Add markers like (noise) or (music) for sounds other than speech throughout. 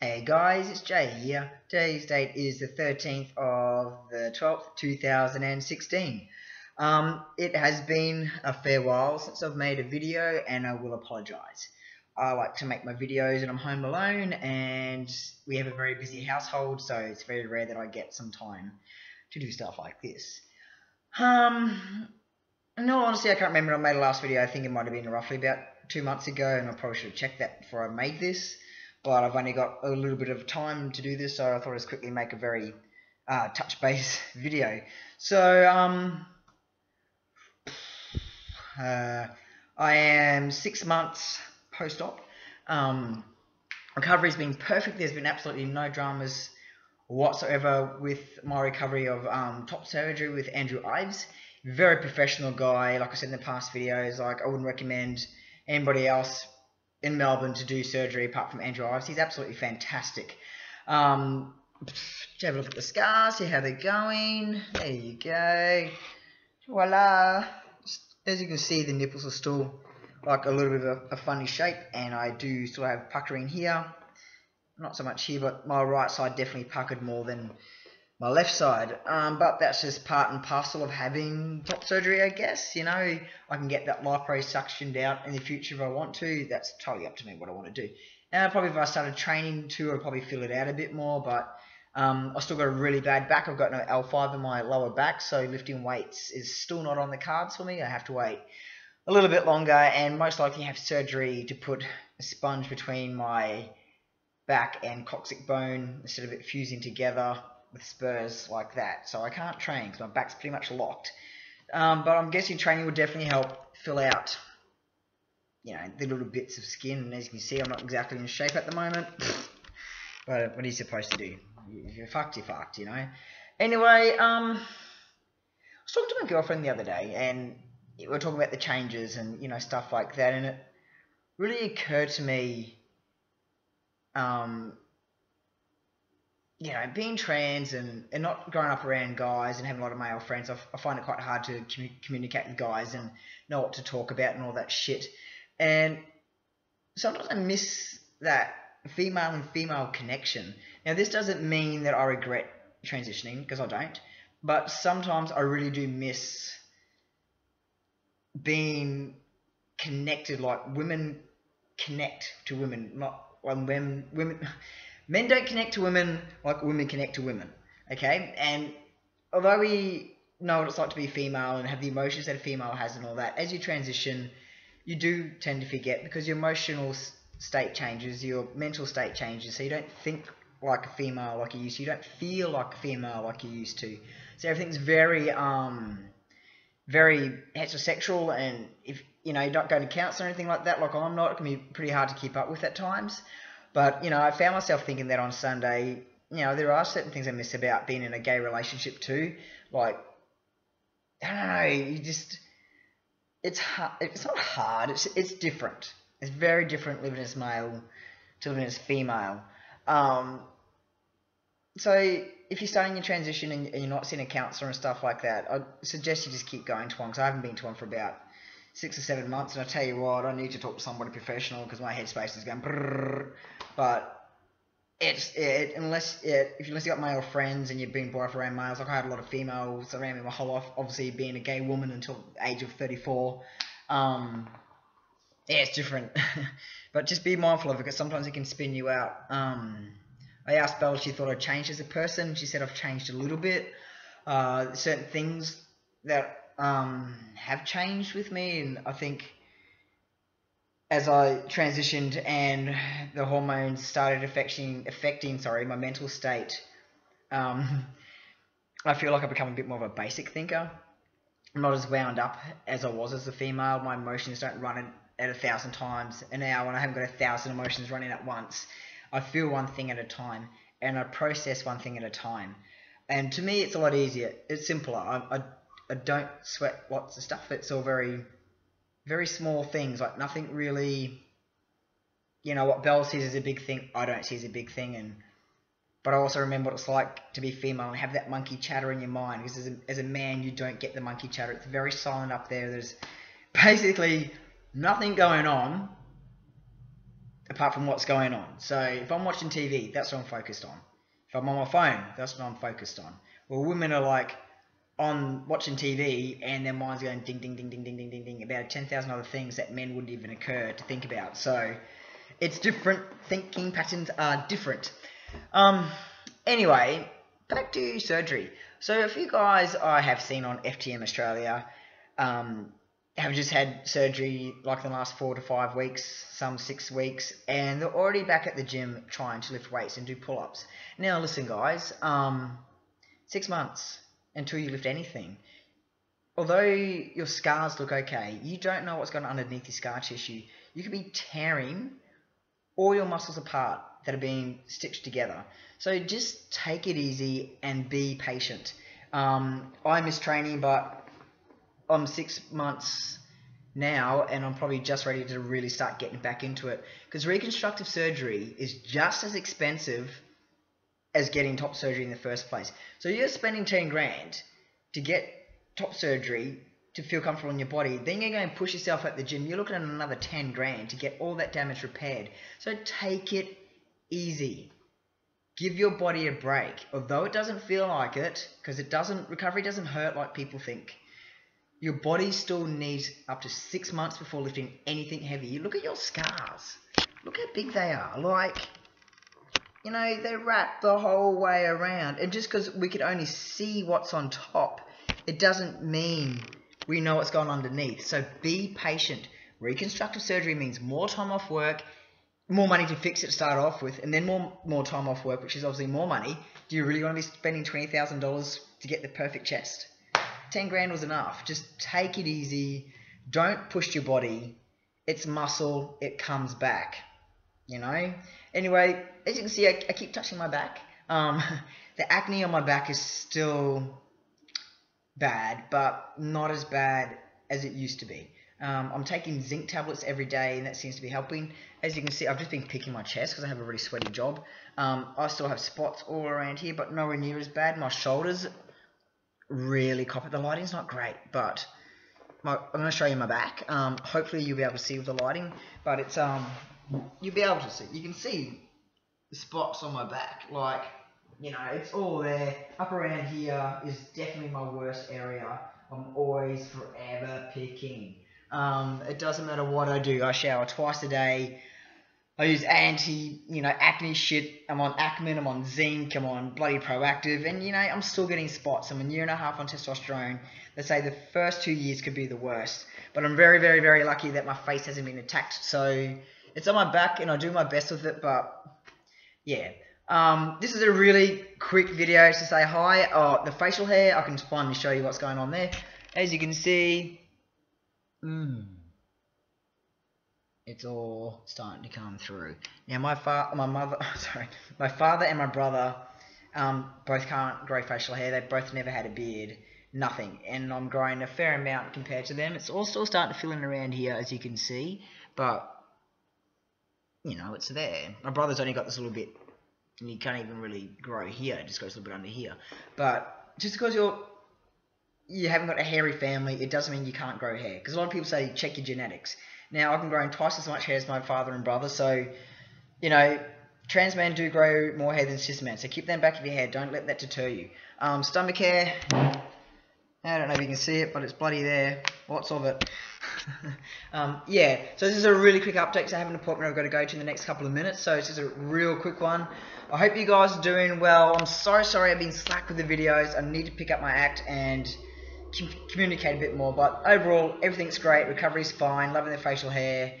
Hey guys, it's Jay here. Today's date is the 13th of the 12th, 2016. Um, it has been a fair while since I've made a video and I will apologise. I like to make my videos and I'm home alone and we have a very busy household so it's very rare that I get some time to do stuff like this. Um, in all honesty, I can't remember when I made the last video. I think it might have been roughly about two months ago and I probably should have checked that before I made this. But I've only got a little bit of time to do this so I thought I'd quickly make a very uh, touch base (laughs) video. So, um, uh, I am six months post-op. Um, recovery's been perfect. There's been absolutely no dramas whatsoever with my recovery of um, top surgery with Andrew Ives. Very professional guy. Like I said in the past videos, like I wouldn't recommend anybody else in Melbourne to do surgery apart from Andrew Ives. He's absolutely fantastic. Um, have a look at the scars, see how they're going. There you go. Voila. As you can see, the nipples are still like a little bit of a, a funny shape, and I do still have puckering here. Not so much here, but my right side definitely puckered more than my left side. Um, but that's just part and parcel of having top surgery, I guess. You know, I can get that liposuctioned out in the future if I want to. That's totally up to me what I want to do. Now, probably if I started training too, I'd probably fill it out a bit more. But um, I've still got a really bad back. I've got no L5 in my lower back, so lifting weights is still not on the cards for me. I have to wait a little bit longer and most likely have surgery to put a sponge between my back and coccyx bone instead of it fusing together with spurs like that. So I can't train because my back's pretty much locked. Um, but I'm guessing training will definitely help fill out, you know, the little bits of skin. And as you can see, I'm not exactly in shape at the moment. (laughs) but what are you supposed to do? If you're fucked, you're fucked, you know. Anyway, um, I was talking to my girlfriend the other day, and we are talking about the changes and you know stuff like that, and it really occurred to me, um, you know, being trans and, and not growing up around guys and having a lot of male friends, I, I find it quite hard to commu communicate with guys and know what to talk about and all that shit. And sometimes I miss that female and female connection. Now, this doesn't mean that I regret transitioning, because I don't, but sometimes I really do miss being connected, like women connect to women, not when women, women men don't connect to women like women connect to women. Okay, and although we know what it's like to be female and have the emotions that a female has and all that, as you transition, you do tend to forget because your emotional state changes, your mental state changes, so you don't think like a female like you used to, you don't feel like a female like you used to. So everything's very um very heterosexual and if you know you're not going to counselor or anything like that like I'm not it can be pretty hard to keep up with at times but, you know, I found myself thinking that on Sunday, you know, there are certain things I miss about being in a gay relationship too. Like, I don't know, you just, it's hard, it's not hard, it's, it's different. It's very different living as male to living as female. Um, so if you're starting your transition and, you're not seeing a counsellor and stuff like that, I'd suggest you just keep going to one because I haven't been to one for about six or seven months, and I tell you what, I need to talk to somebody professional because my headspace is going. Brrr, but it's it unless it, if unless you got male friends and you've been brought up around males, like I had a lot of females around me my whole life. Obviously, being a gay woman until age of thirty four. Um, yeah, it's different. (laughs) but just be mindful of it because sometimes it can spin you out. Um, I asked Belle if she thought I'd changed as a person. She said I've changed a little bit. Uh, certain things that um, have changed with me, and I think as I transitioned and the hormones started affecting affecting sorry my mental state, um, I feel like I've become a bit more of a basic thinker. I'm not as wound up as I was as a female. My emotions don't run at a thousand times an hour, and I haven't got a thousand emotions running at once. I feel one thing at a time, and I process one thing at a time. And to me, it's a lot easier. It's simpler. I, I I don't sweat lots of stuff. It's all very, very small things. Like nothing really. You know what Bell sees as a big thing, I don't see as a big thing, and but I also remember what it's like to be female and have that monkey chatter in your mind. Because as a, as a man, you don't get the monkey chatter. It's very silent up there. There's (laughs) basically nothing going on apart from what's going on. So if I'm watching TV, that's what I'm focused on. If I'm on my phone, that's what I'm focused on. Well, women are like on watching TV and their mind's going ding, ding, ding, ding, ding, ding, ding, ding about 10,000 other things that men wouldn't even occur to think about. So it's different. Thinking patterns are different. Um, anyway, back to surgery. So a few guys I have seen on FTM Australia um, have just had surgery like the last four to five weeks, some six weeks, and they're already back at the gym trying to lift weights and do pull-ups. Now listen guys, um, six months until you lift anything. Although your scars look okay, you don't know what's going on underneath your scar tissue. You could be tearing all your muscles apart that are being stitched together. So just take it easy and be patient. Um, I miss training, but I'm six months now, and I'm probably just ready to really start getting back into it. Because reconstructive surgery is just as expensive as getting top surgery in the first place. So you're spending 10 grand to get top surgery to feel comfortable in your body. Then you're going to push yourself at the gym. You're looking at another 10 grand to get all that damage repaired. So take it easy. Give your body a break. Although it doesn't feel like it, because it doesn't, recovery doesn't hurt like people think. Your body still needs up to six months before lifting anything heavy. You look at your scars. Look how big they are. Like, you know, they wrap the whole way around. And just because we can only see what's on top, it doesn't mean we know what's going underneath. So be patient. Reconstructive surgery means more time off work, more money to fix it to start off with, and then more more time off work, which is obviously more money. Do you really want to be spending twenty thousand dollars to get the perfect chest? Ten grand was enough. Just take it easy. Don't push your body. It's muscle. It comes back. You know. Anyway, as you can see, I, I keep touching my back. Um, (laughs) the acne on my back is still bad, but not as bad as it used to be. Um, I'm taking zinc tablets every day, and that seems to be helping. As you can see, I've just been picking my chest because I have a really sweaty job. Um, I still have spots all around here, but nowhere near as bad. My shoulders really cop it. The lighting's not great, but my, I'm going to show you my back. Um, hopefully you'll be able to see with the lighting, but it's um, you'll be able to see. You can see the spots on my back, like you know, it's all there. Up around here is definitely my worst area. I'm always forever picking. Um, it doesn't matter what I do. I shower twice a day. I use anti, you know, acne shit. I'm on Akamin, I'm on zinc, I'm on bloody proactiv, and you know, I'm still getting spots. I'm a year and a half on testosterone. They say the first two years could be the worst. But I'm very, very, very lucky that my face hasn't been attacked. So it's on my back and I do my best with it, but yeah. Um, this is a really quick video to say hi. Oh, the facial hair, I can finally show you what's going on there. As you can see, mm, it's all starting to come through. Now my fa my mother, (laughs) sorry, my father and my brother um, both can't grow facial hair. They both never had a beard, nothing. And I'm growing a fair amount compared to them. It's all still starting to fill in around here, as you can see. But, you know, it's there. My brother's only got this little bit and you can't even really grow here. It just goes a little bit under here. But just because you're you haven't got a hairy family, it doesn't mean you can't grow hair. Because a lot of people say check your genetics. Now I've been growing twice as much hair as my father and brother, so you know trans men do grow more hair than cis men. So keep them back of your head. Don't let that deter you. Um, stomach hair. I don't know if you can see it, but it's bloody there. Lots of it. (laughs) um, yeah, so this is a really quick update because I have an appointment I've got to go to in the next couple of minutes. So it's just a real quick one. I hope you guys are doing well. I'm so sorry I've been slack with the videos. I need to pick up my act and communicate a bit more. But overall, everything's great. Recovery's fine. Loving the facial hair.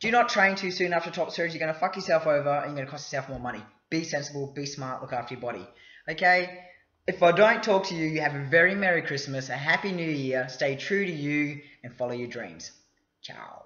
Do not train too soon after top surgery. You're going to fuck yourself over and you're going to cost yourself more money. Be sensible. Be smart. Look after your body. Okay? If I don't talk to you, you have a very Merry Christmas, a Happy New Year. Stay true to you and follow your dreams. Ciao.